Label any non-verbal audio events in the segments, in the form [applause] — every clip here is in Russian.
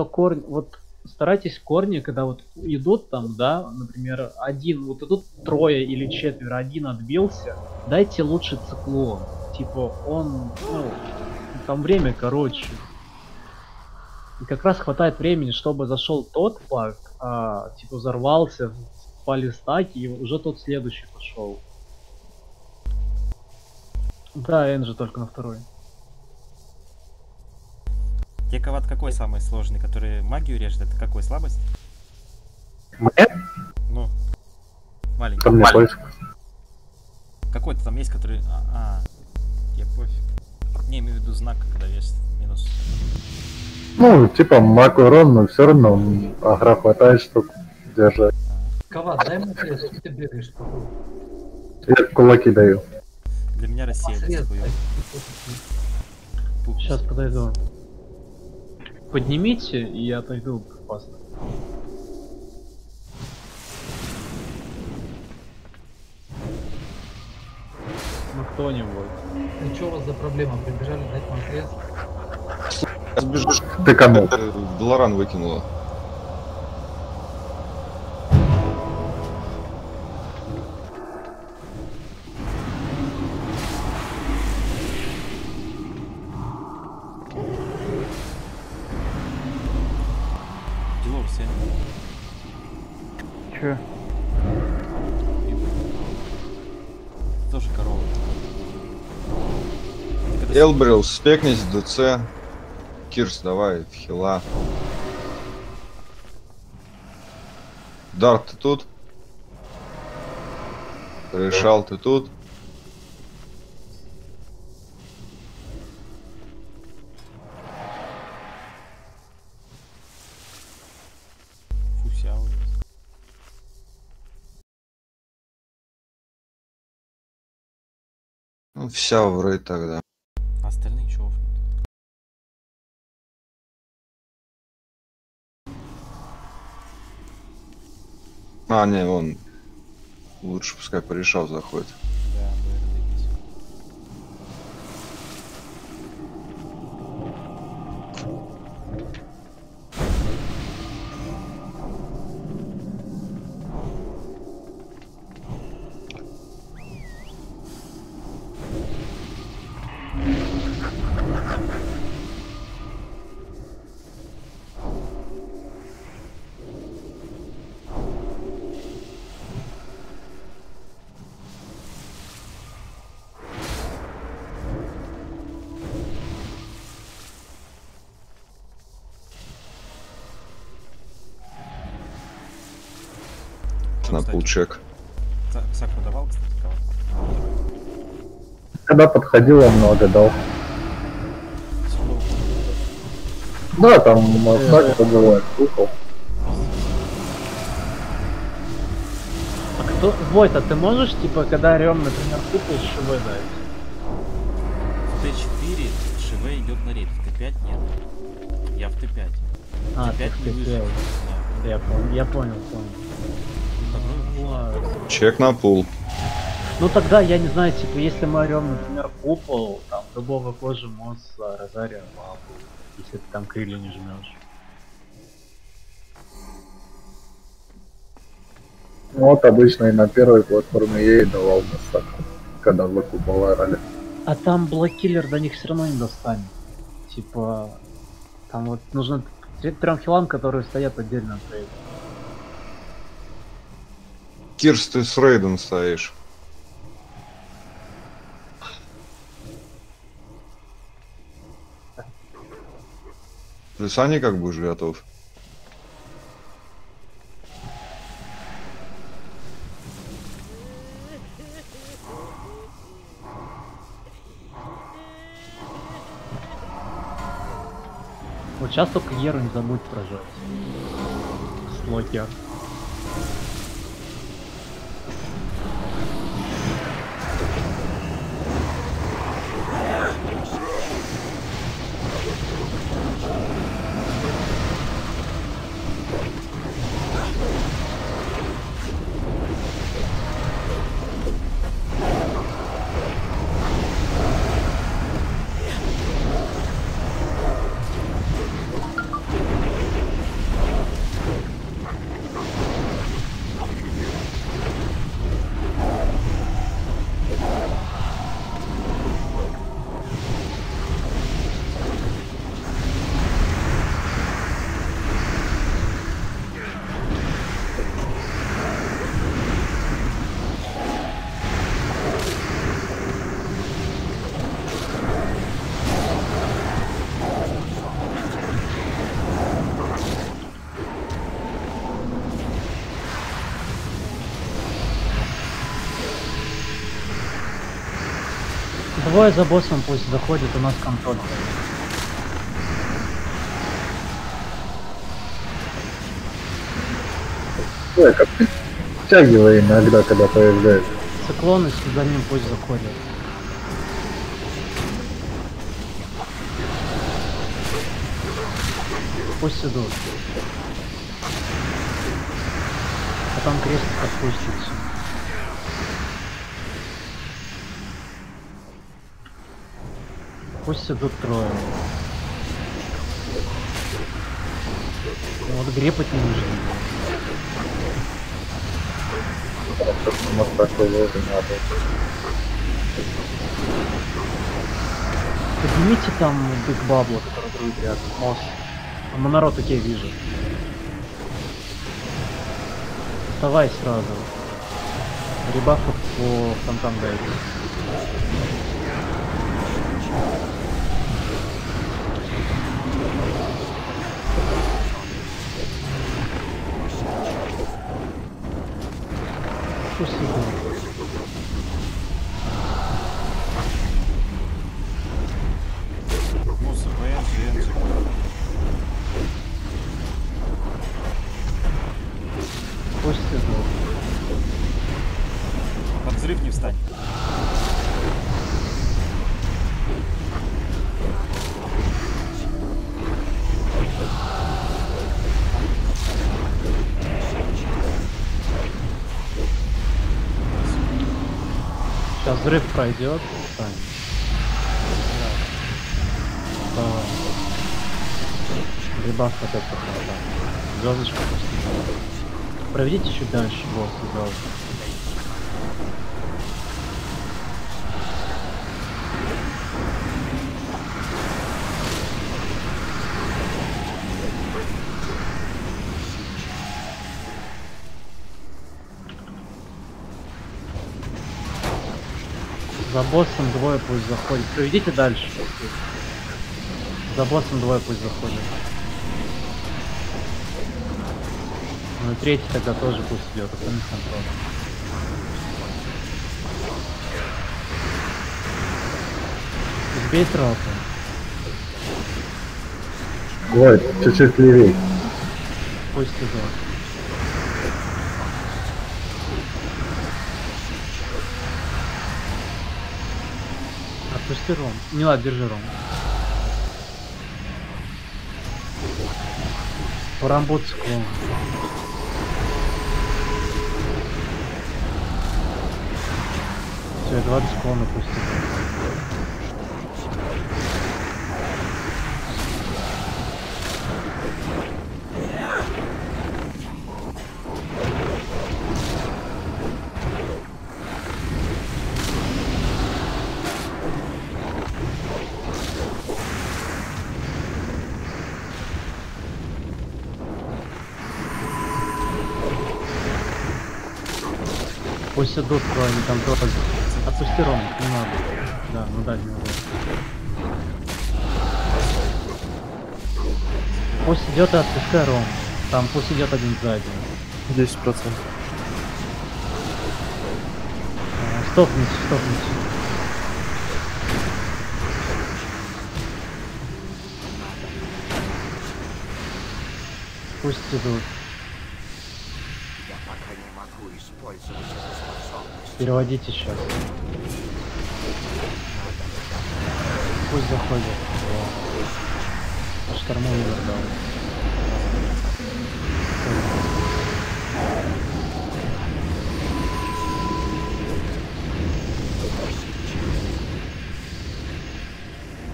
что корни, вот старайтесь корни, когда вот идут там, да, например, один, вот идут трое или четверо, один отбился, дайте лучше циклон. Типа он, ну, там время короче. И как раз хватает времени, чтобы зашел тот флаг, а, типа взорвался, спали стаки, и уже тот следующий пошел. Да, Энджи только на второй. Тековат какой самый сложный, который магию режет? Это какой слабость? Мне? Ну, маленький. Мне поиск. Какой-то там есть, который... А, а, тебе пофиг. Не, имею в виду знак, когда вес минус. Ну, типа маг урон, но все равно агра хватает, чтобы держать. Кават, дай мне срез, что ты бегаешь по? Я кулаки даю. Для меня рассеянность. Пуп. Сейчас подойду. Поднимите, и я отойду опасно. Ну кто-нибудь. Ну что у вас за проблема? Прибежали дать вам срез? Сбежишь, Ты кому? Долоран выкинула. Че? Тоже корова. Элбрил, спекнись, ДЦ. Кирс, давай, в хила. Дарт, ты тут? Решал, ты тут? Вся в рейд тогда. А остальные чего? А, не, он лучше пускай порешал заходит. За- Саку давал, кстати, кого? Когда подходило, много дал. Да, там э, знак побывает, кукол. А кто... Войта, ты можешь, типа, когда орем, например, купол с ШВ дать? В Т4 ШВ идет на рейд, в Т5 нет. Я в Т5. А, Т5 ты хотел. Да. Я понял, я понял, понял. Чек на пул. Ну тогда, я не знаю, типа, если мы орем, например, купол, там, любого кожи, Мосса, Розария, Лапу, если ты там крылья не жмешь. Ну, Вот обычно и на первой платформе я и давал насадку, когда вы купол орали. А там блокиллер до них все равно не достанет. Типа, там вот нужно трем хилам, которые стоят отдельно от рейда. Кирс, ты с рейдом стоишь. Ты Сани как будешь готов? Вот сейчас только Еру не забудь прожать. Слокер. Двое за боссом пусть заходит, у нас контроль. Ой, как Втягивай иногда, когда появляется. Циклоны за ним пусть заходят. Пусть идут. Потом крест отпустится. Пусть идут трое. Вот грепать не нужно. Вот такой и надо. Поднимите там Биг Бабло, который друг рядом. Мост. А народ такие вижу. Вставай сразу. Ребафов по фонтан дайте. Взрыв пройдет. Ребаф опять пошел, Звездочка просто. Проведите чуть дальше босса звезд. За боссом двое пусть заходит. Проведите дальше. За боссом двое пусть заходит. Ну и третий тогда тоже пусть идет, остальных контроль. Сбей трапы. Ой, чуть-чуть левей. Пусть идет. Отпусти Ром. Не ладно, держи Ром. Парамбот склон. Все, 20 склона пусть Пусть идут трое, не контроль. Отпусти Ром, не надо. Да, ну да, не надо. Пусть идет и отпускай Ром. Там пусть идет один сзади. 10%. А, Стопните, стопните. Пусть идут. Переводите сейчас. Пусть заходят. Во. Шторму не дал.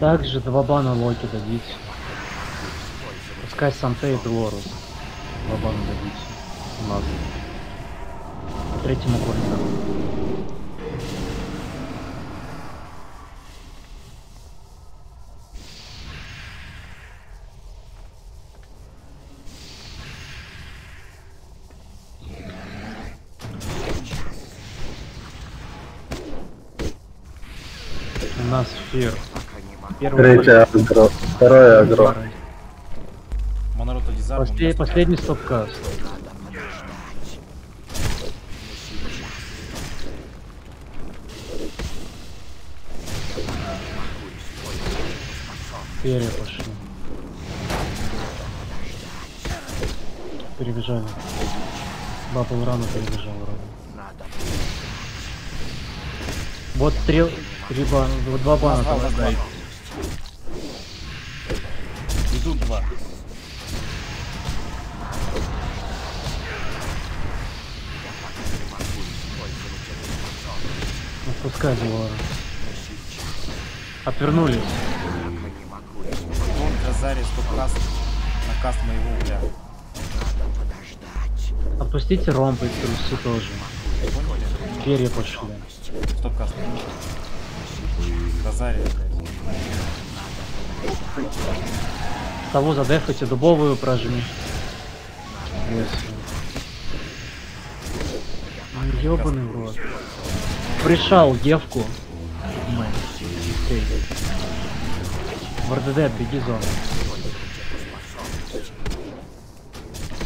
Также два бана Локи дадите. Пускай Санте и Лорус. Два бана дадите. У нас. По третьему корнеру. Первый Третье агро. Второе агро. Монорота дизарм. После- последний стопкаст. Перья пошли. Перебежали. Бабл рано перебежал вроде. Вот три, три бана, два бана там отдайте. Идут два. Отпускай Зелора. Отвернулись. Он Казари стоп-каст на каст моего угля. Отпустите ромб и трусы тоже. Перья пошли. Стоп-каст. Казари, блядь. Того задефайте, дубовую прожми. Yes. Ну, ёбаный в рот. Пришал девку. В РДД, беги зону.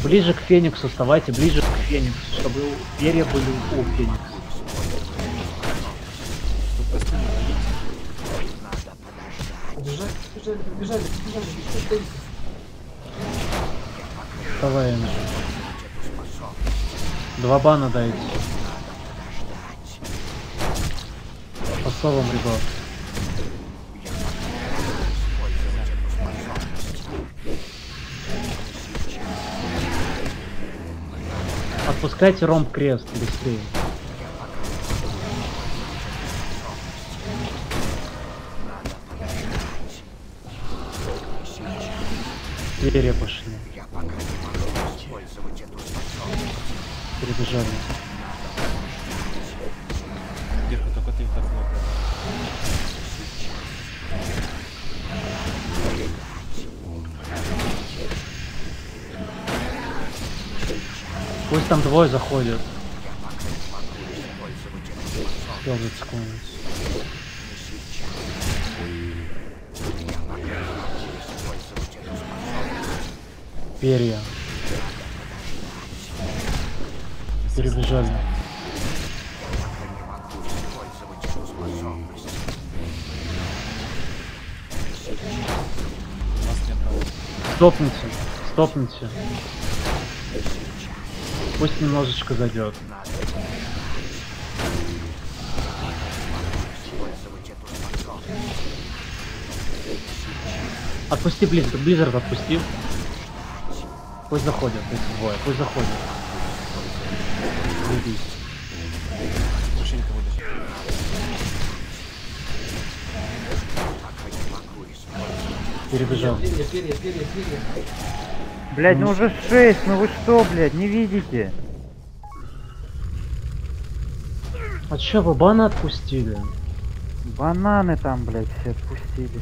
Ближе к Фениксу вставайте, ближе к Фениксу, чтобы перья были у Феникса. Давай, Энджи. Два бана дайте. По словам, ребят. Отпускайте ромб крест быстрее. Перья пошли. Перебежали. Дирка, только ты их отвлекай. Пусть там двое заходят. Успел зацикнуть. Перья. Перебежали. У нас нет того. Стопните. Стопните. Пусть немножечко зайдет. Отпусти Blizzard, Blizzard отпусти. Пусть заходят эти двое, пусть заходят. Вытащи. Перебежал. Перья, перья, перья, перья. Блять, ну уже 6, ну вы что, блядь, не видите? А чё, вы бана отпустили? Бананы там, блядь, все отпустили.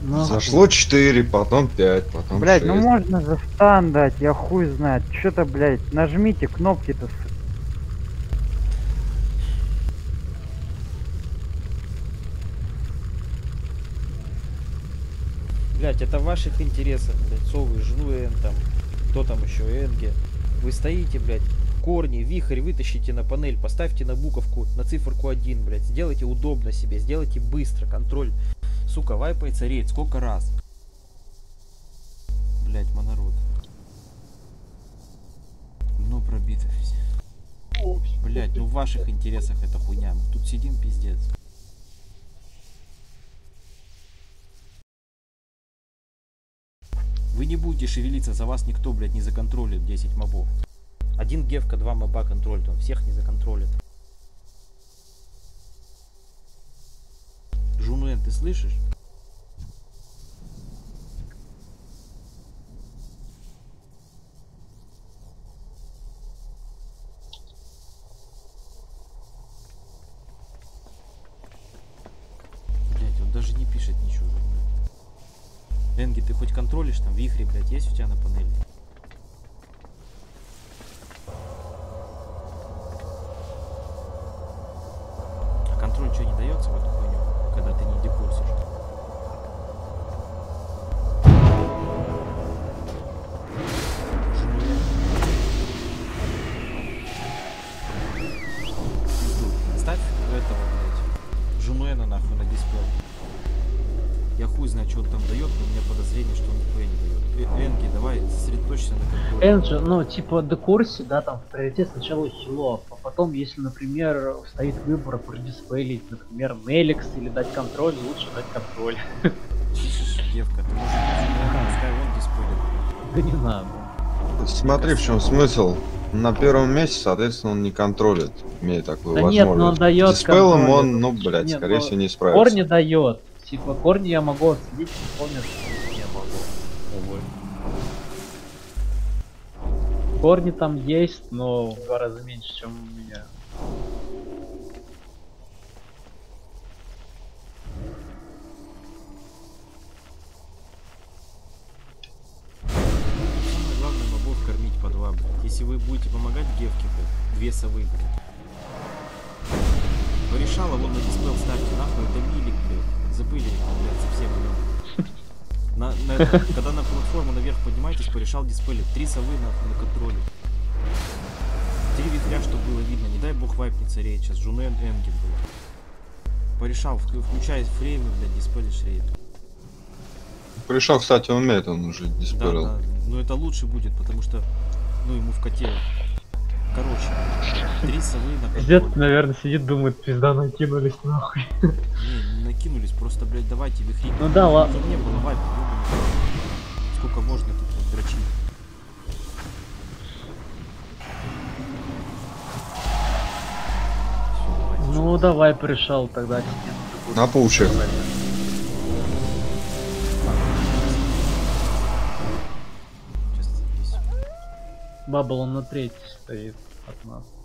Ну, Зашло 4, потом 5, потом Блять, 6. ну можно за стан дать, я хуй знает. Что-то, блядь, нажмите кнопки-то. с- Блять, это в ваших интересах, блять, совы, жену Эн, там, кто там еще, Энге. Вы стоите, блять, корни, вихрь вытащите на панель, поставьте на буковку, на циферку 1, блять, сделайте удобно себе, сделайте быстро, контроль. Сука, вайпается рейд, сколько раз? Блять, монород. Ну, пробито все. Блять, ну в ваших интересах эта хуйня. Мы тут сидим, пиздец. Вы не будете шевелиться, за вас никто, блядь, не законтролит 10 мобов. Один гевка, два моба контролит, он всех не законтролит. Жунуэн, ты слышишь? Блять, он даже не пишет ничего. Энги, ты хоть контролишь там вихри, блядь, есть у тебя на панели? Энджи, ну, типа, декурсе, да, там, в приоритет сначала хилов, а потом, если, например, стоит выбор продиспейлить, например, Меликс или дать контроль, лучше дать контроль. Девка, ты можешь диспойлит. Да не надо. Смотри, в чем смысл. На первом месте, соответственно, он не контролит, имеет такую Да нет, возможность. но он дает контроль. он, ну, блядь, Нет, скорее всего, не справится. Корни дает. Типа, корни я могу отследить, помню, Корни там есть, но в два раза меньше, чем у меня. Самое главное мобов кормить по два, блядь. Если вы будете помогать Гевке, блядь, две совы, блядь. Порешала, вон на диспел ставьте, нахуй, это милик, блядь. Забыли, блядь, совсем нем. На, на [laughs] когда на платформу наверх поднимаетесь, порешал дисплей. Три совы нахуй на контроле. Три вихря, чтобы было видно. Не дай бог вайпнется рейд сейчас. Жунен Энги был. Порешал, вк- включай фреймы, блядь, дисплей шрейд. Пришел, кстати, он умеет, он уже Да, диспелил. да. Но это лучше будет, потому что, ну, ему вкатило. Короче, три совы на Пиздец, контроле. наверное, сидит, думает, пизда накинулись нахуй. Не, не накинулись, просто, блядь, давайте вихри. Ну да, ладно. Не было вайпа, ёбаный. Сколько можно тут вот дрочить? Ну давай порешал тогда. На паучек. Бабл он на третий стоит от нас.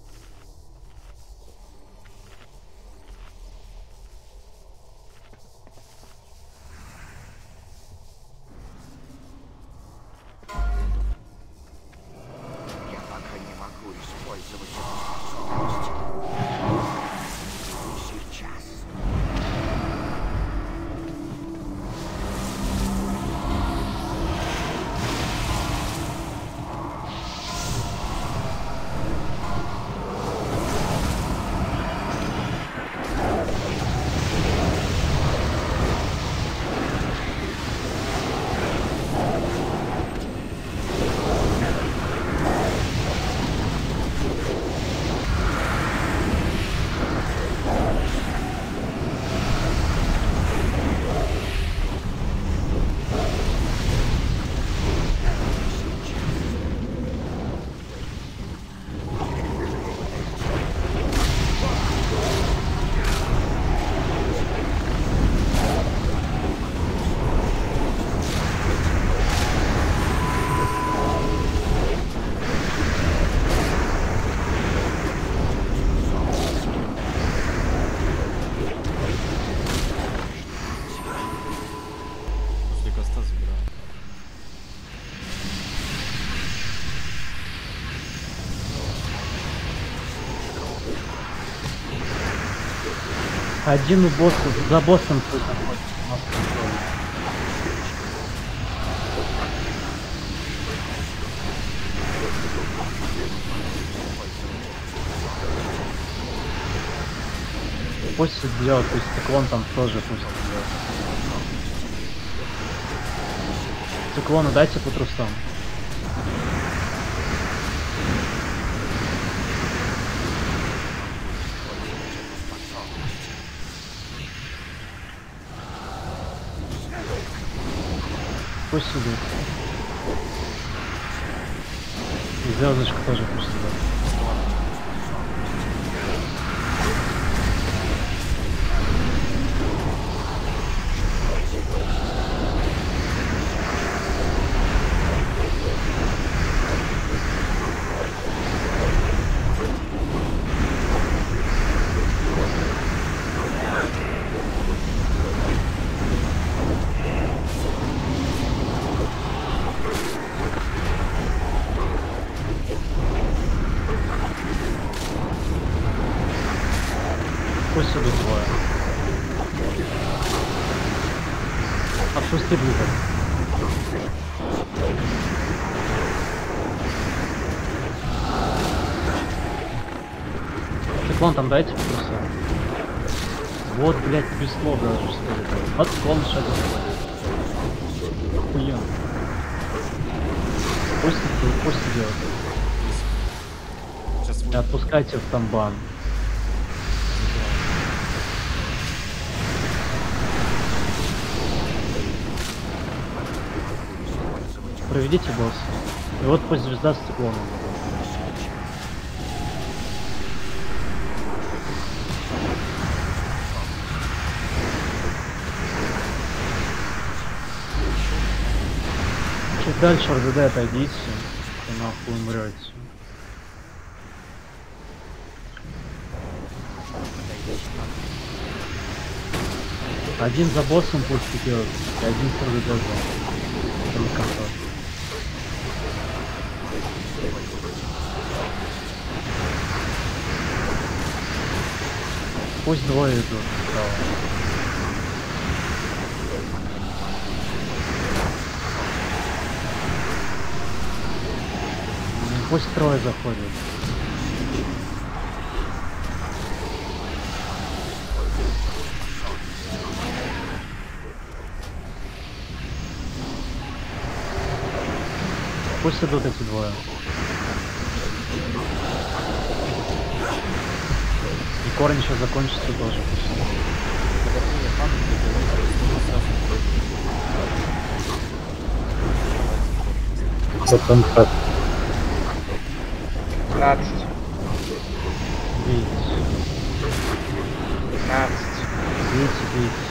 Один у босса, за боссом тут находится. Пусть идет, пусть циклон там тоже пусть идет. Циклону дайте по трусам. Пусть идут. И звездочка тоже. Пусть там дайте плюса. Вот, блядь, без слов даже что-то. Под ком шагом. Пусть, пусть идет. Не отпускайте в тамбан. Проведите босса. И вот пусть звезда с циклоном. Дальше РДД отойдите, и нахуй умрете. Один за боссом пусть идет, и один с РДД за. Конца. Пусть двое идут справа. Пусть трое заходят. Пусть идут эти двое. И корень сейчас закончится тоже. Потом так. 15, Бейте, 15, бейте, бейте.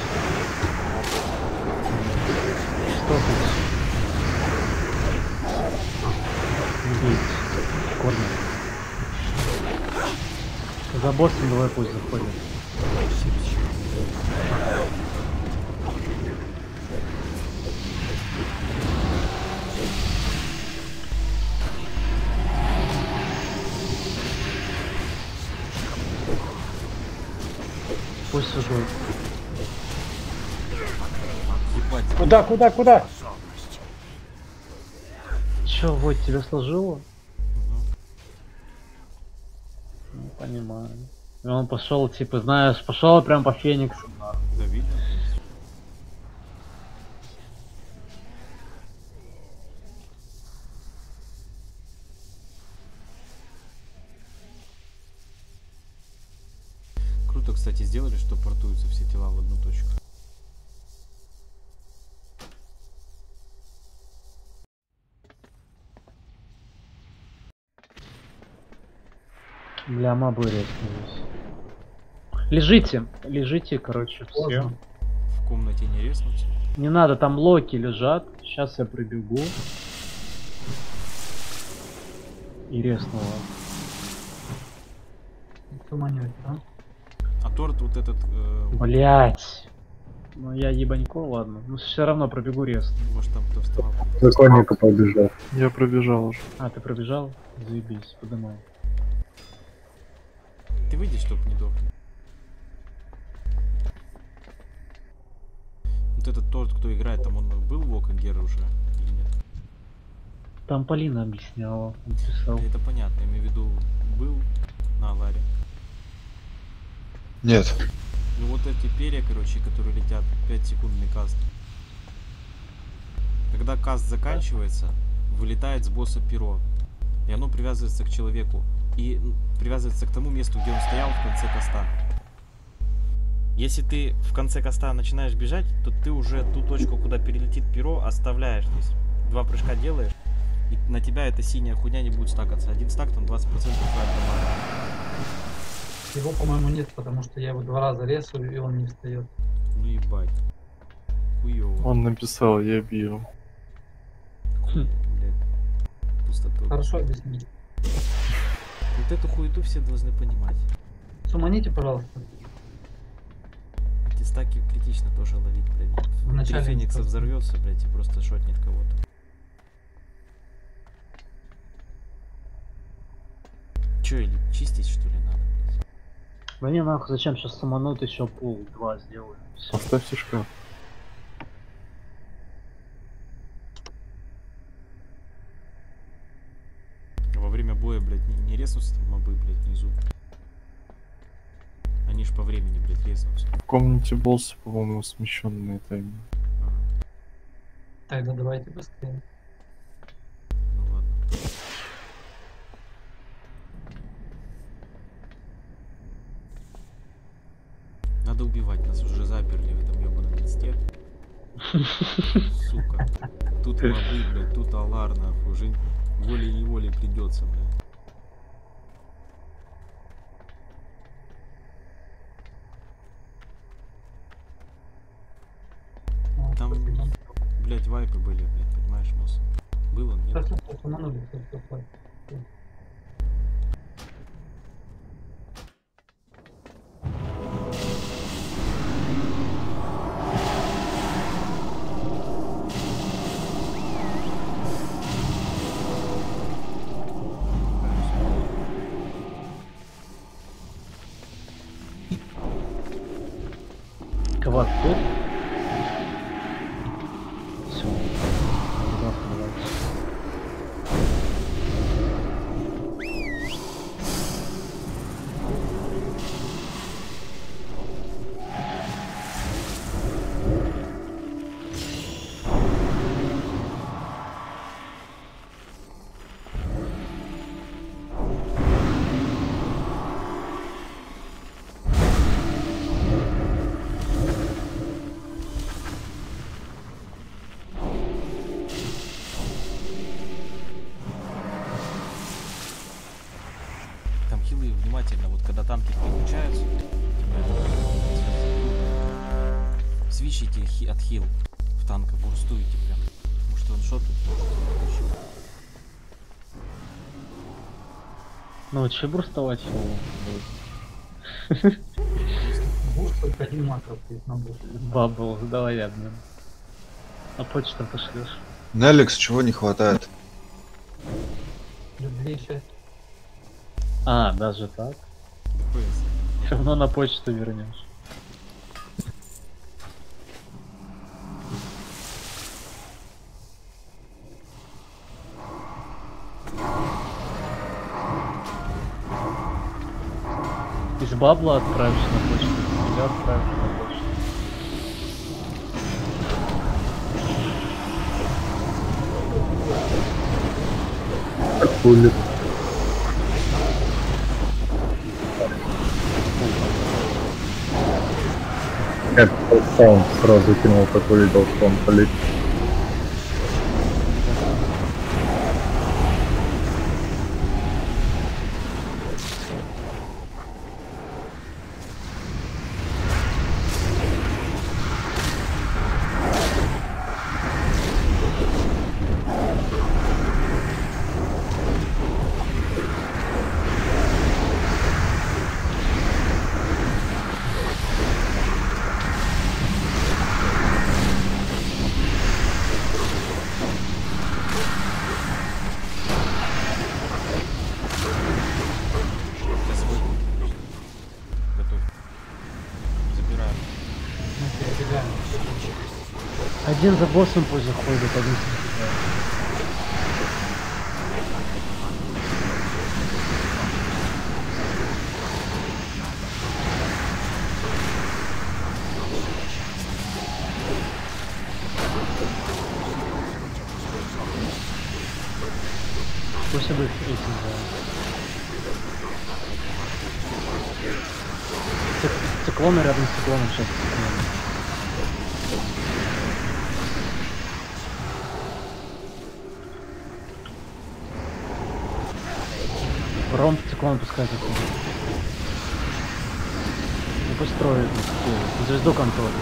Что тут? Не бейте. Корни. За боссом давай пусть ебать. Куда, куда, куда? Чё, вот тебя сложило? И он пошел, типа, знаешь, пошел прям по Фениксу. Да. Круто, кстати, сделали, что портуются все тела в одну точку. Бля, резнулись. Лежите, лежите, короче, все. В комнате не резнуть. Не надо, там локи лежат. Сейчас я пробегу. И резнула. Туманет, да? А торт вот этот, э, Блять. Ну я ебанько, ладно. Ну все равно пробегу резно. может там кто вставал. Законника побежал. Я пробежал уже. А, ты пробежал? Заебись, подымай. Ты выйди, чтоб не дохнуть. Вот этот торт, кто играет, там он был в Ока Гера уже или нет? Там Полина объясняла, написал. Это понятно, я имею в виду, был на аварии. Нет. Ну вот эти перья, короче, которые летят 5 секундный каст. Когда каст заканчивается, вылетает с босса перо. И оно привязывается к человеку. И привязывается к тому месту, где он стоял в конце каста. Если ты в конце каста начинаешь бежать, то ты уже ту точку, куда перелетит перо, оставляешь. То есть два прыжка делаешь, и на тебя эта синяя хуйня не будет стакаться. Один стак там 20% твоя. Его, по-моему, нет, потому что я его два раза резаю, и он не встает. Ну ебать. Хуёво. Он написал, я бью. Блядь. Пустота. Хорошо объяснил. Вот эту хуету все должны понимать. Суманите, пожалуйста. Стаки критично тоже ловить, блядь. В начале Три феникса просто. взорвется, блядь, и просто шотнет кого-то. Че, или чистить что ли надо? блядь? Да не нахуй, зачем сейчас саманут еще пол два сделаем. Всё. Поставьте шкаф. Во время боя, блядь, не, не резнутся там мобы, блядь, внизу. Они ж по времени, блядь, лезнут. В комнате босса, по-моему, смещенные таймы. Ага. Тогда давайте быстрее. Ну ладно. Надо убивать, нас уже заперли в этом ебаном листе. Сука. Тут [laughs] лобы, блядь, тут алар, нахуй. Уже волей-неволей придется, блядь. Блядь, вайпы были, блядь, понимаешь, Мос? Было, нет? Сейчас, сейчас, обманули, Ну, че бурстовать его? Буш только один макров есть на буш. Бабл, давай обмен. А почту пошлешь. Неликс, чего не хватает? Людей. А, даже так? Все равно на почту вернешь. Бабла отправишь на почту, или отправишь на почту. Хули. Это саунд сразу кинул, как увидел, что он полетит. За боссом пусть заходит, один за Пусть идут этим за... Цик- Циклоны рядом с циклоном сейчас. Ромб циклон пускай заходит. Ну пусть строит ну, звезду контроля.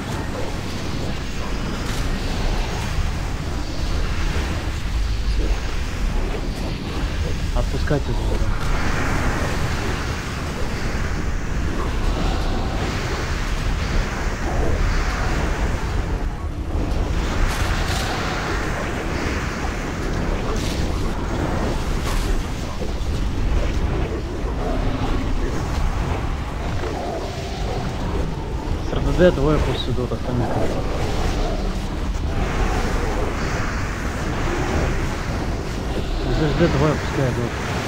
Отпускайте звезду. С РДД двое пусть идут, остальные концов. ЗЖД двое пускай идут.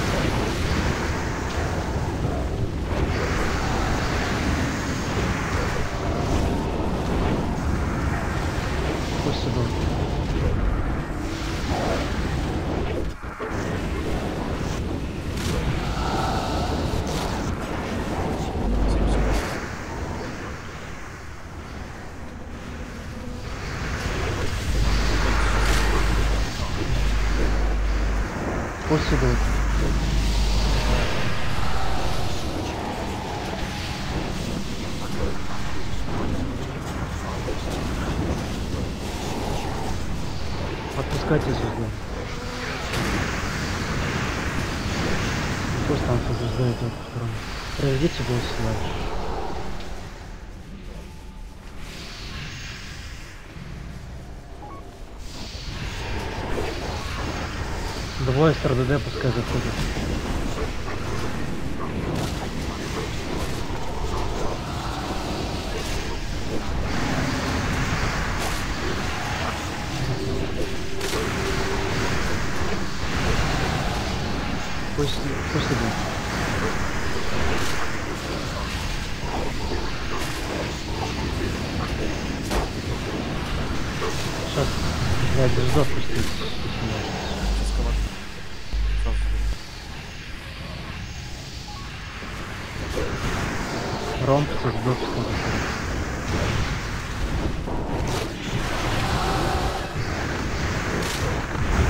Ромб с звезду пускай.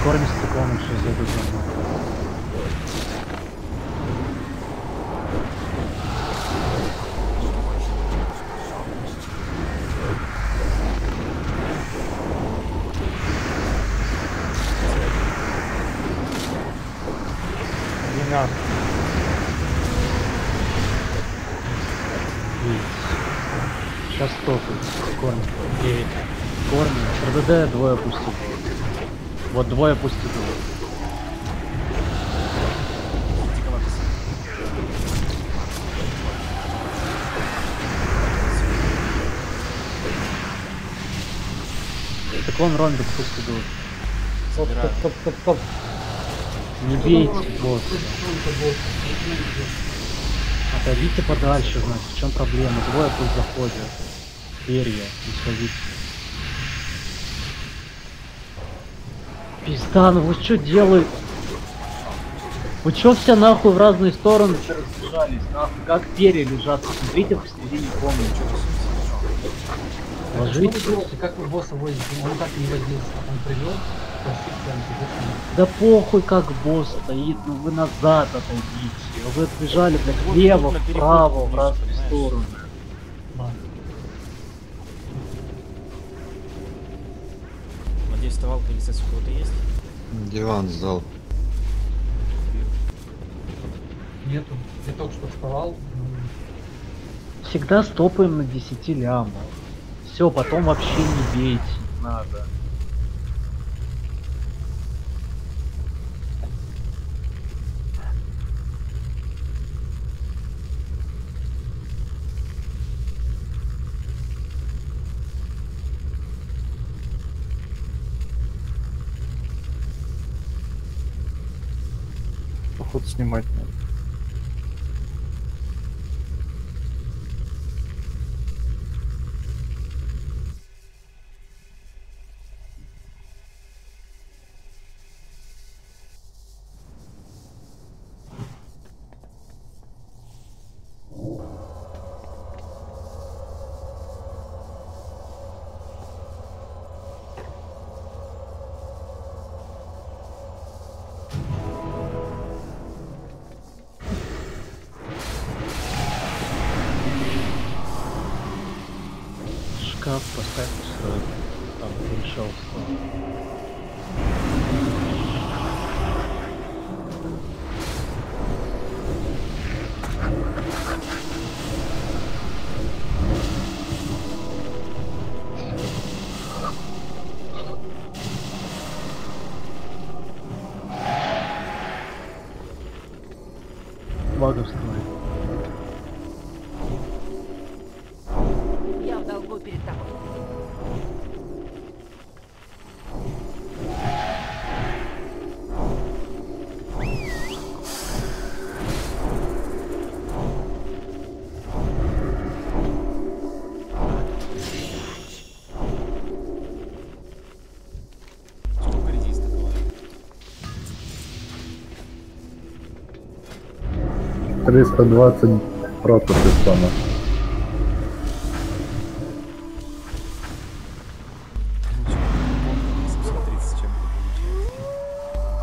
Корни с циклоном сейчас зайдут за РДД двое пустит. Вот двое пустит. Идите ковак. Циклон ромбик пусть идут. Стоп, Собираю. стоп, стоп, стоп. Не бейте босса. Отойдите подальше, значит, в чем проблема? Двое пусть заходят. Перья, не ну вы что делаете? Вы чё все нахуй в разные стороны разбежались? Нахуй, как перья лежат? Смотрите посередине комнаты. Ложитесь. Как вы босса возите? Он так не возился. Он привел, Да похуй как босс стоит, ну вы назад отойдите. Вы отбежали, блядь, влево, вправо, в разные стороны. Надеюсь, вставалка или у кого-то есть? Диван сдал. Нету. Я только что вставал. Всегда стопаем на 10 лямов. Все, потом вообще не бейте, не надо. Снимать надо. 320 против Эстона.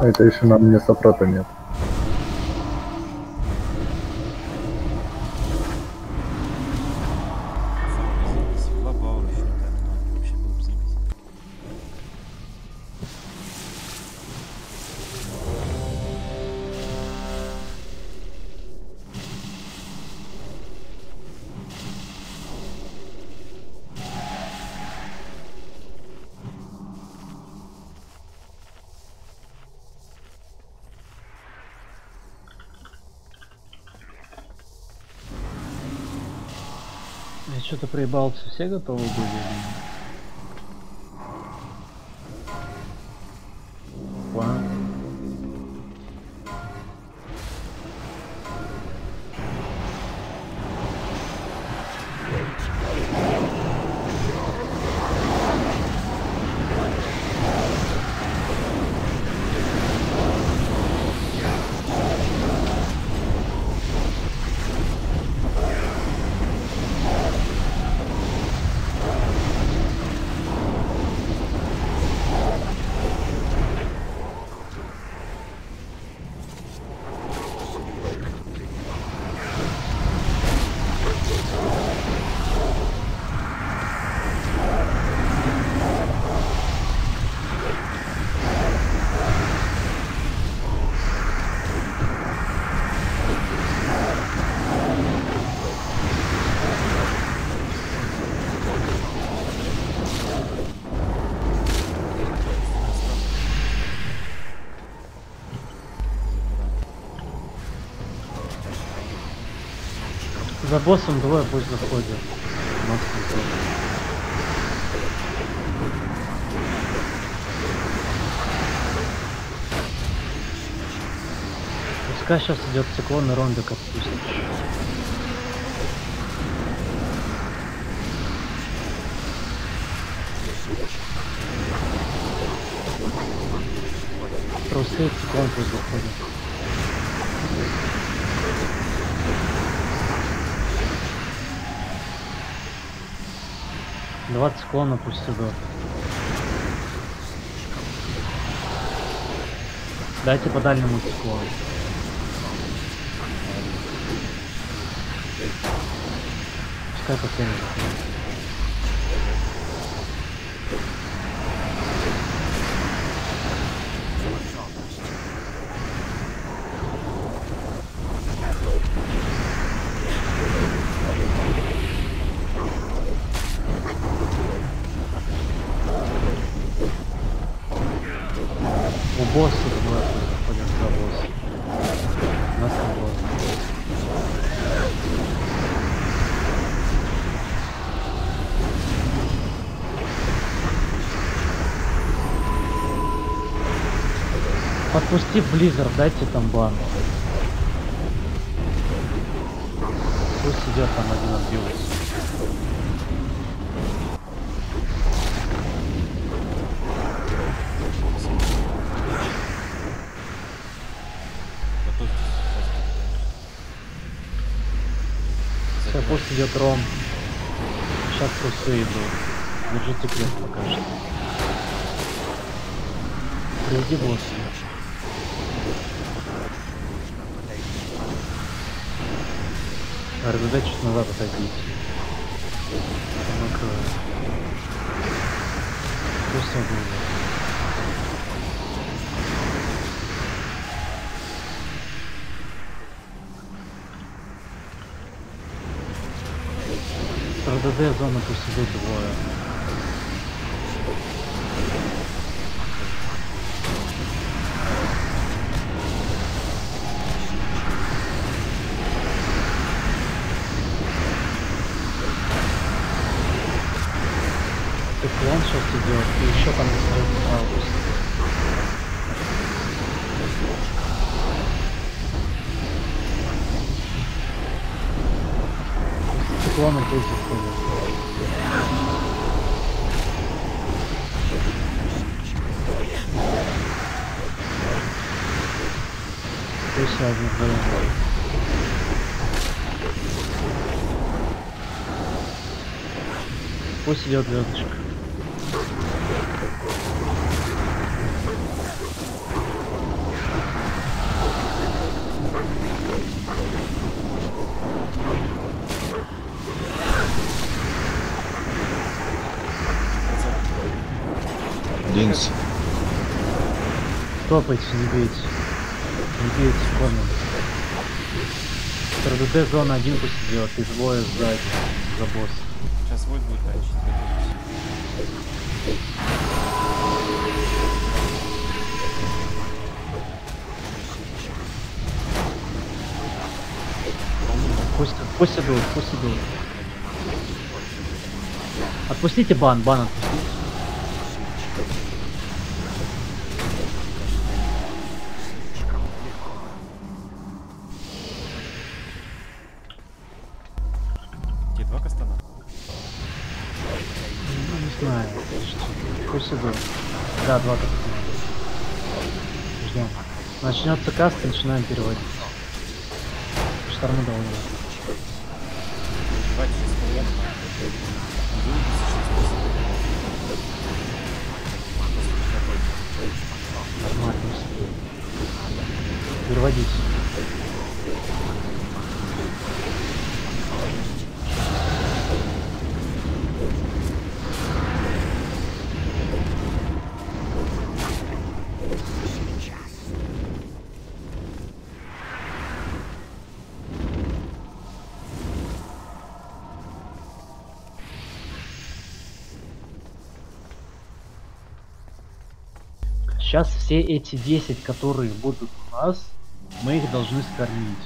Это еще нам не сопрота нет. Все готовы были? За боссом двое пусть заходят. Пускай сейчас идет циклон и рондок отпустит. Просто циклон пусть заходит. 20 клонов пусть идут. Дайте по дальнему циклону. Пускай последний. Подпусти Близзард, дайте там бан. Пусть идет там один. Готовьтесь. Все, пусть идет Ром. Сейчас трусы идут. Держите крест пока что. Приведи босса. РДД чуть назад отойдите. Накрою. Пусть он будет. РДД зона пусть идут двое. пусть идет звездочка. Динс. Топайте, не бейте. Не бейте понял. комнат. РДД зона 1 пусть идет, и злое сзади, за босса. Пусть, идут, пусть идут. Отпустите бан, бан отпустите. Те два кастана? Ну, не знаю. Пусть идут. Да, два каста. Ждем. Начнется каст, начинаем переводить. Штормы довольно. Все эти 10, которые будут у нас, мы их должны скормить.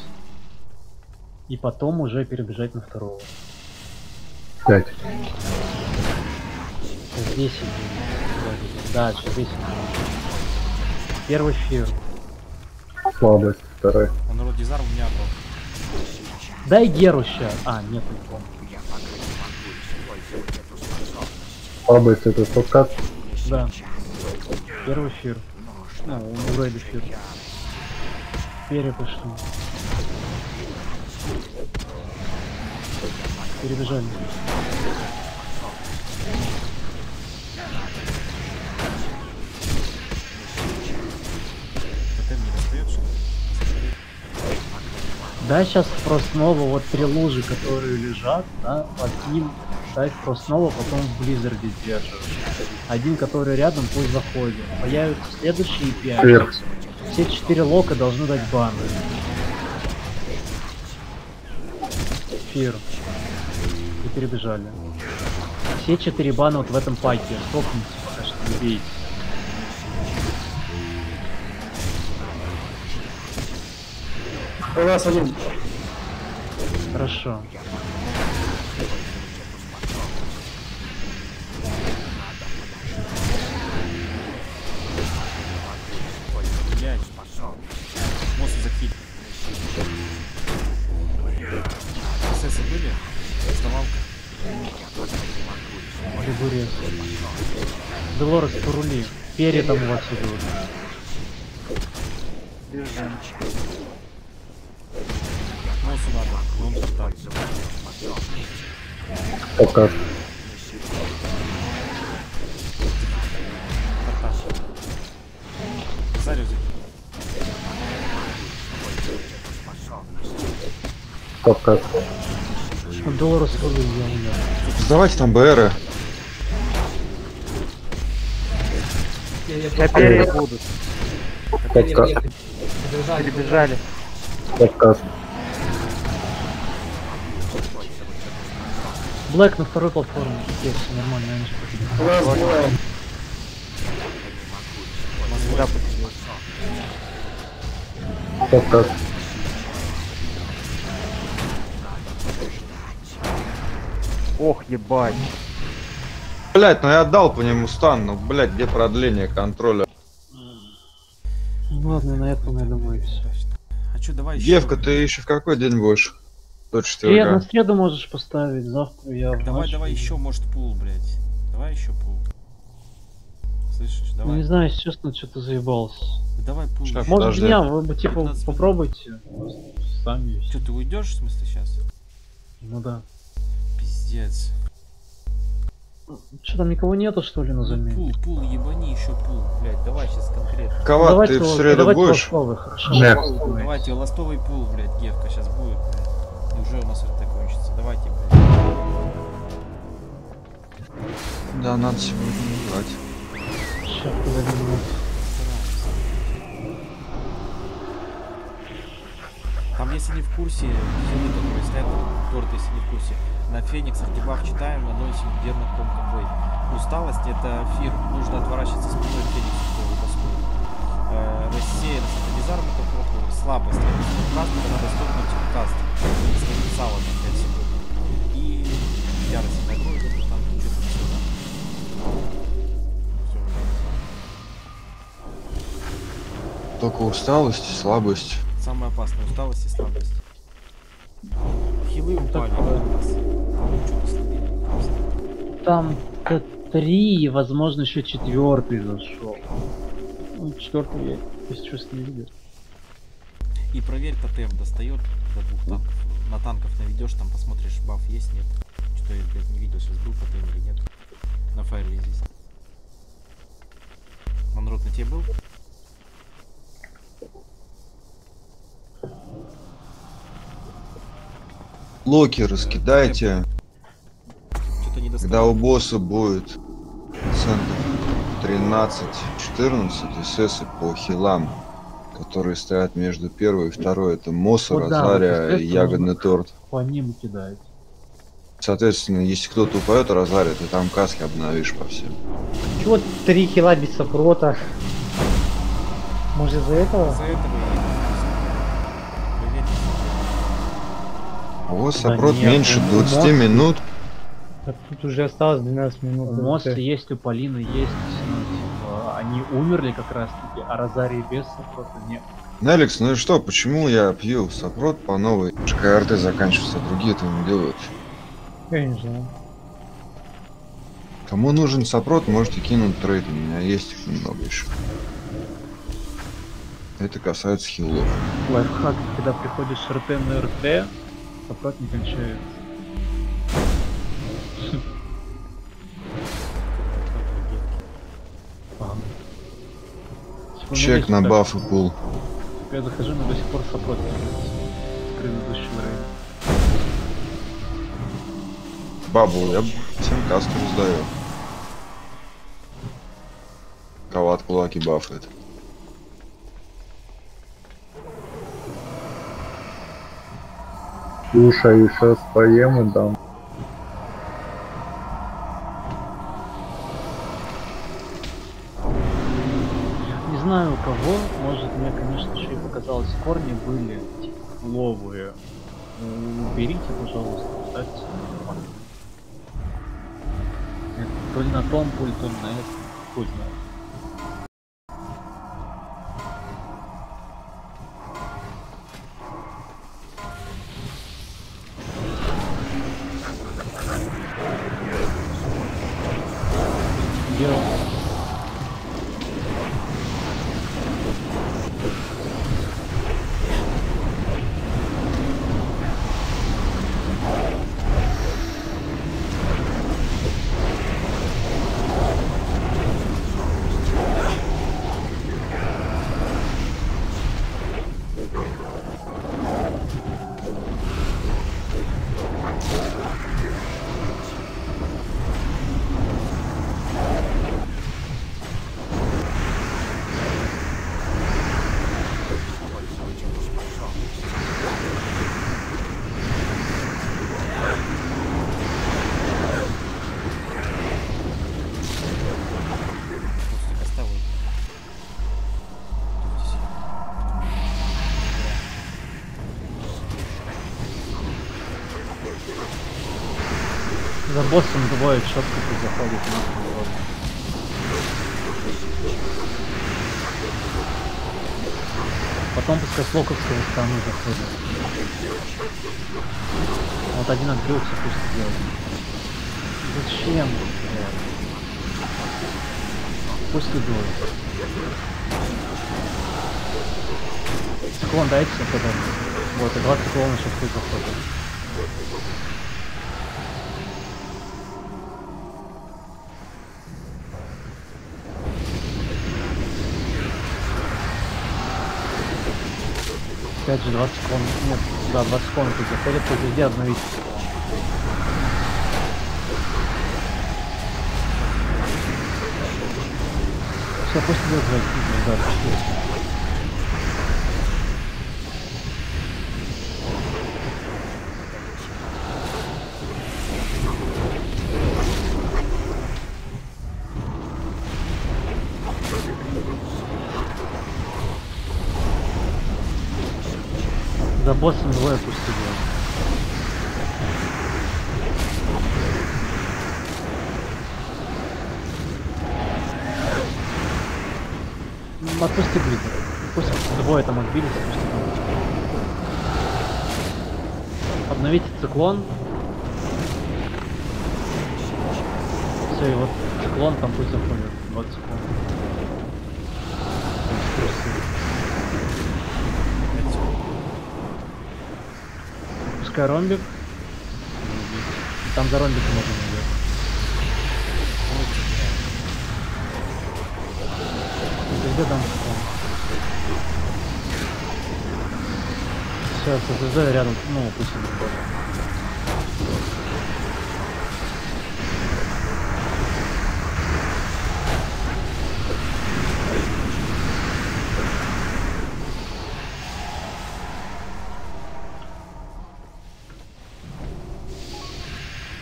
И потом уже перебежать на второго. Пять. Сейчас 10 будет. вроде. Да, сейчас 10 будет. Первый фир. Слабость. Второй. Он рот дизарм у меня огромный. Дай Геру ща. А, нет, не помню. Слабость это стопкат. Да. Первый фир. Ну, у Рейда фир. Перья пошли. Перебежали. Дай сейчас снова вот три лужи, которые лежат, да, под дай снова, потом в Blizzard е держишь. Один, который рядом, пусть заходит. Появятся следующие пять. Вверх. Все четыре лока должны дать баны. Fear. И перебежали. Все четыре бана вот в этом паке. Стопните, пока что не бейте. У нас один. Хорошо. Там у вас идут. Носу надо. Вон портал. Стопкат. Портал. Зарю Стопкат. Долорес, порули, я умер. Давайте там БРы. Теперь будут. Стопкат. Перебежали. Перебежали. Стопкат. Блэк на второй платформе. Всё нормально, они же победили. Ох, ебать. Блять, ну я отдал по нему стан, ну блять, где продление контроля? Ну ладно, на этом, я думаю, все. А чё, давай еще. Евка, ты еще в какой день будешь? До четверга. на среду можешь поставить, завтра я Давай, ночь давай еще, может, пул, блядь. Давай еще пул. Слышишь, Ну, давай. не знаю, если честно, что-то заебался. Давай пул. Еще. Может подожди. меня, вы бы типа 15 минут. попробуйте. Сами. Чё, ты уйдешь, в смысле, сейчас? Ну да. Пиздец. Что там никого нету, что ли, на зуме? Пул, пул, ебани еще пул, блядь, давай сейчас конкретно. Кова, давайте, ты в среду давайте будешь? Ластовый, хорошо. Да. Давайте, ластовый пул, блядь, девка сейчас будет, блядь. И уже у нас это кончится. Давайте, блядь. Да, надо сегодня играть. Сейчас, подожди, Там, если не в курсе, зумы такой снайпер, торт, если не в курсе, на Фениксах дебаф читаем, наносим верно кромка бой. Усталость это фир, нужно отворачиваться спиной Фениксу, кто его баскует. Э, рассеянность это дизарм, это плохо. Слабость это каст, это надо стопнуть каст. Ставить сало на 5 секунд. И ярость это огонь, это там что-то все, да? Только усталость, слабость. Самая опасная усталость и слабость. Хилы упали так, Там Т3 и, возможно, еще четвертый зашел. Ну, четвертый я, если честно, не видел. И проверь, тотем достает до двух танков. На танков наведешь, там посмотришь, баф есть, нет. Что я, блядь, не видел, сейчас был тотем или нет. На фаере здесь. Манрот на тебе был? Локи раскидайте, когда у босса будет процентов 13-14 СС по хилам, которые стоят между первой и второй. Это Мосса, Вот Розария и Ягодный торт. По ним кидает. Соответственно, если кто-то упадет Розария, ты там каски обновишь по всем. Чего три хила без сопрота? Может из-за этого? Из-за этого у вас Да сопрот нет, меньше у 20 Мосса- минут. Так тут уже осталось 12 минут. Моста ТТ. есть, у Полины есть, ну, типа, они умерли как раз таки, а Розарий без сопрота нет. Алекс, ну и что, почему я пью сопрот по новой? КРТ заканчивается, а другие этого не делают. Я не знаю. Кому нужен сопрот, можете кинуть трейд, у меня есть их немного еще. Это касается хилов. Лайфхак, когда приходишь РТ на РТ, сопрот не кончается. Типа, Чек ну, на так, баф и пул. Я захожу, но до сих пор кончается. С предыдущего рейда. Бабу, я всем касту. Кого от кулаки бафает. Слушай, сейчас поем и дам. Не знаю у кого, может мне, конечно же, и показалось, корни были типа фловые. Ну, Уберите, пожалуйста, ставьте на ли на том пульт, то на этом. Знает. Дело. Боссом двое четко тут заходит нахуй. Потом пускай с локовской стороны заходит. Вот один отбился, пусть делает. Зачем? Пусть идут. Циклон дайте тогда. Вот, и два циклона сейчас пусть опять же 20 секунд, нет, да, 20 секунд заходят, то везде обновить. Все, пусть идет, да, 4. Там. Обновите циклон. Все, и вот циклон там пусть заходит. Вот циклон. Пускай ромбик. Там за ромбиком можно Сейчас, ССД рядом, ну, пусть.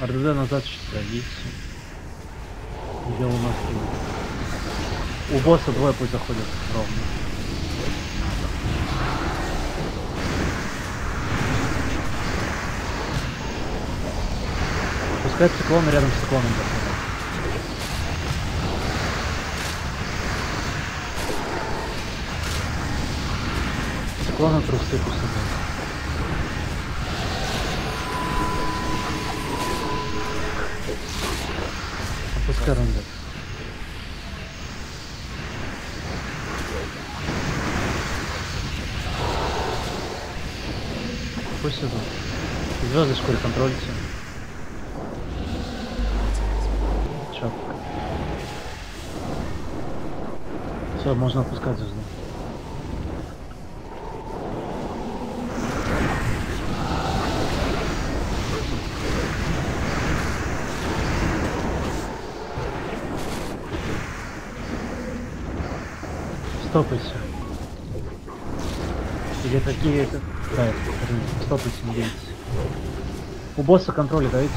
РДД назад чуть пройдите. Где у нас? У босса двое пусть заходят ровно. Пускай циклон рядом с циклоном. Циклона трусы пусть идут. Пускай. Пусть идут. Звездочку контрольте. Четко. Все, можно отпускать звезду. Стопайся. Или такие... Да, это, стопайся, не дейтесь. У босса контроля дайте.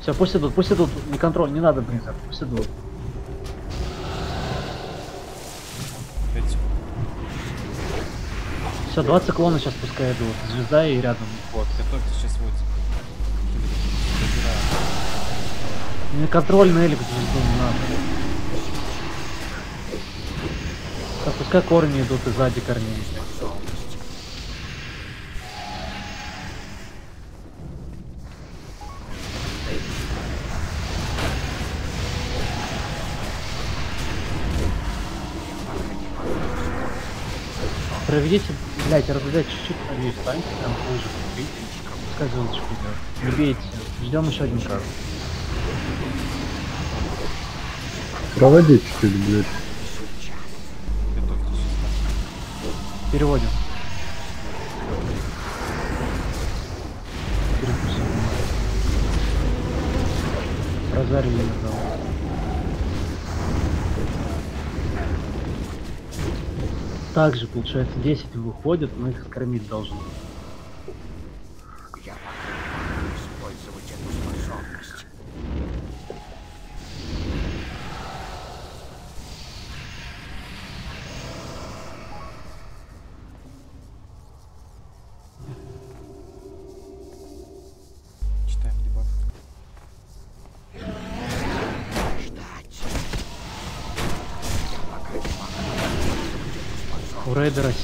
Все, пусть идут, пусть идут. Не контроль, не надо близко, пусть идут. Все, два циклона сейчас пускай идут. Звезда и рядом вот. Готовьте сейчас вот. Не контроль на элик звезду не надо. Так, пускай корни идут и сзади корней. Проведите, блять, РДД чуть-чуть правее встаньте, прям хуже? Пускай звездочку идет. Не бейте. Ждем еще один карт. Проводи чуть-чуть, блядь. Переводим. Перепустим. Розарий Также, получается, 10 выходит, мы их скормить должны.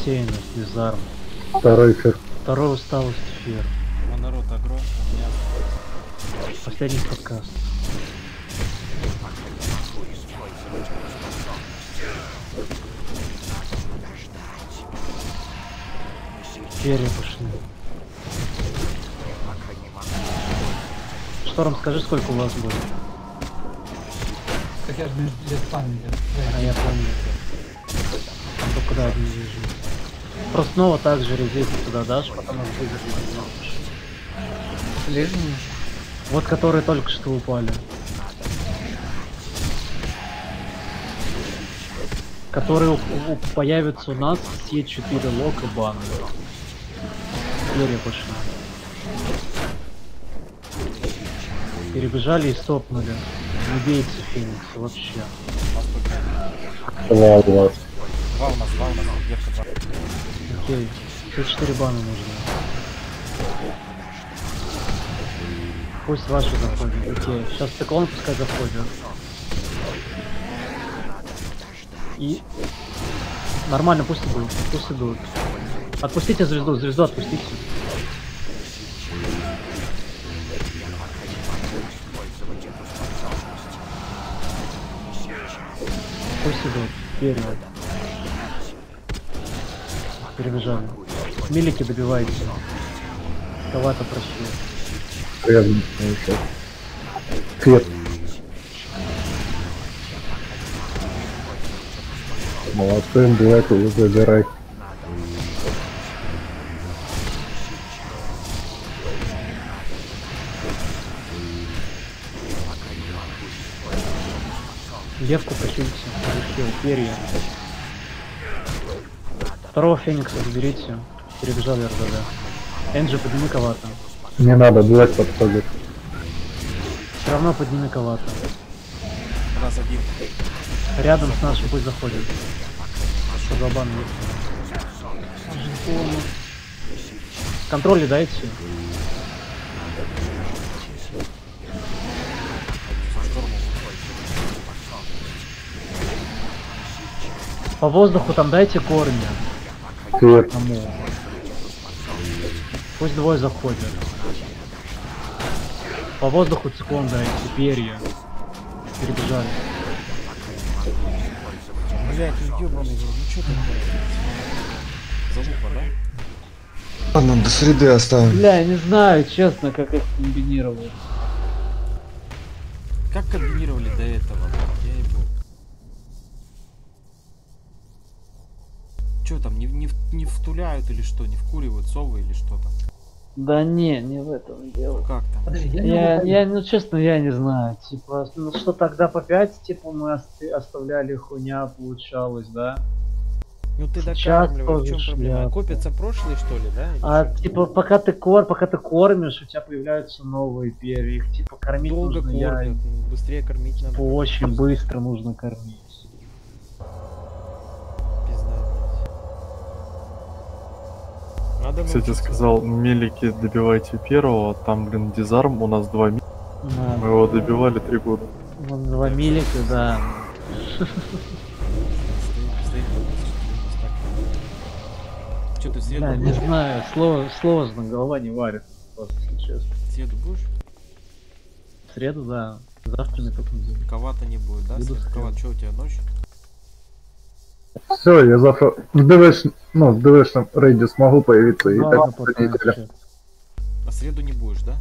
Рассеянность, дизарм. Второй эфир. Второй усталость, фер. У народ агро, у меня Последний подкаст. Перья пошли. Шторм, скажи, сколько у вас будет? Так я же между листами А я помню. Там только да, не вижу. Просто снова так же резейку туда дашь, потом их. Ближний. Вот которые только что упали. Которые появятся у нас все четыре лока бана. Перья пошли. Перебежали и стопнули. Не бейте Феникса вообще. У нас, два у нас, Окей. Все 4 бана нужно. Пусть ваши заходят. Окей, сейчас циклон пускай заходит. И... Нормально, пусть идут, пусть идут. Отпустите звезду, звезду отпустите. Пусть идут, вперед. Перебежали. Милики добивайте. Кого-то прощу. Рядом еще. Свет. Молодцы, дуэты забирай. Левку прощите. Решил, перья. Второго феникса заберите. Перебежали РДД. Энджи, подними кого-то. Не надо, дуэт подходит. Все равно подними кого-то. У нас один. Рядом с нашим пусть заходит. Что за бан? Контроли дайте. По воздуху там дайте корни. Кому? Пусть двое заходят. По воздуху циклон дайте, перья. Перебежали. Блять, ну рот, ну чё такое? Залупа, да? Ладно, до среды оставим. Бля, я не знаю, честно, как их комбинировать. Как комбинировали до этого, я ебу. Чё там, не, не, не втуляют или что, не вкуривают совы или что там? Да не, не в этом дело. Как там? Подожди, я, Я, я, ну честно, я не знаю. Типа, ну что тогда по 5, типа, мы ост- оставляли хуйня, получалось, да? Ну ты Сейчас докармливаешь, в чем тоже проблема? шляпа. Копятся прошлые, что ли, да? или А чё? типа, пока ты кор, пока ты кормишь, у тебя появляются новые перья. Их типа кормить Долго нужно кормят, я. быстрее кормить надо. Типа, очень быстро нужно кормить. Надо Кстати, научиться. сказал, мелики добивайте первого, там, блин, дизарм, у нас два ми- Да. Мы его добивали три года. Вон два милика, да. Стоит, стоит, Че ты Да, не знаю, слово, сложно, голова не варит. Просто, если честно. Будешь? В среду, да. Завтра мне только день. Кого-то не будет, да? Кого, что у тебя ночь? Все, я завтра в ДВШ, ну, в ДВшном рейде смогу появиться и Ладно, так неделя. А в среду не будешь, да?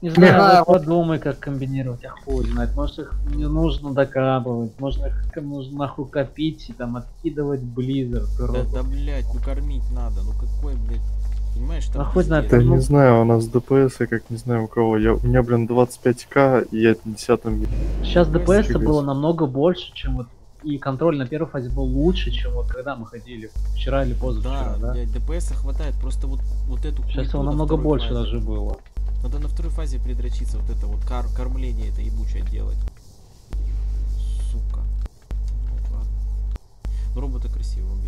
Не знаю, вот подумай, как комбинировать, а хуй знает. Может их не нужно докапывать, можно их нужно нахуй копить и там откидывать близер. Да, да, блядь, ну кормить надо. Ну какой, блядь, понимаешь, там А хоть на пиздец. Да Ну- не знаю, у нас ДПС, я как не знаю у кого. Я, у меня, блин, 25к, и я на 10 ми- Сейчас ДПС было намного больше, чем вот и контроль на первой фазе был лучше, чем вот когда мы ходили вчера или позавчера, Да, да? блядь, ДПС хватает, просто вот, вот эту Сейчас его на намного больше фазе. даже было. Надо на второй фазе предрочиться, вот это вот кар кормление это ебучее делать. Сука. Ну, ладно. Ну, робота красиво убили всё.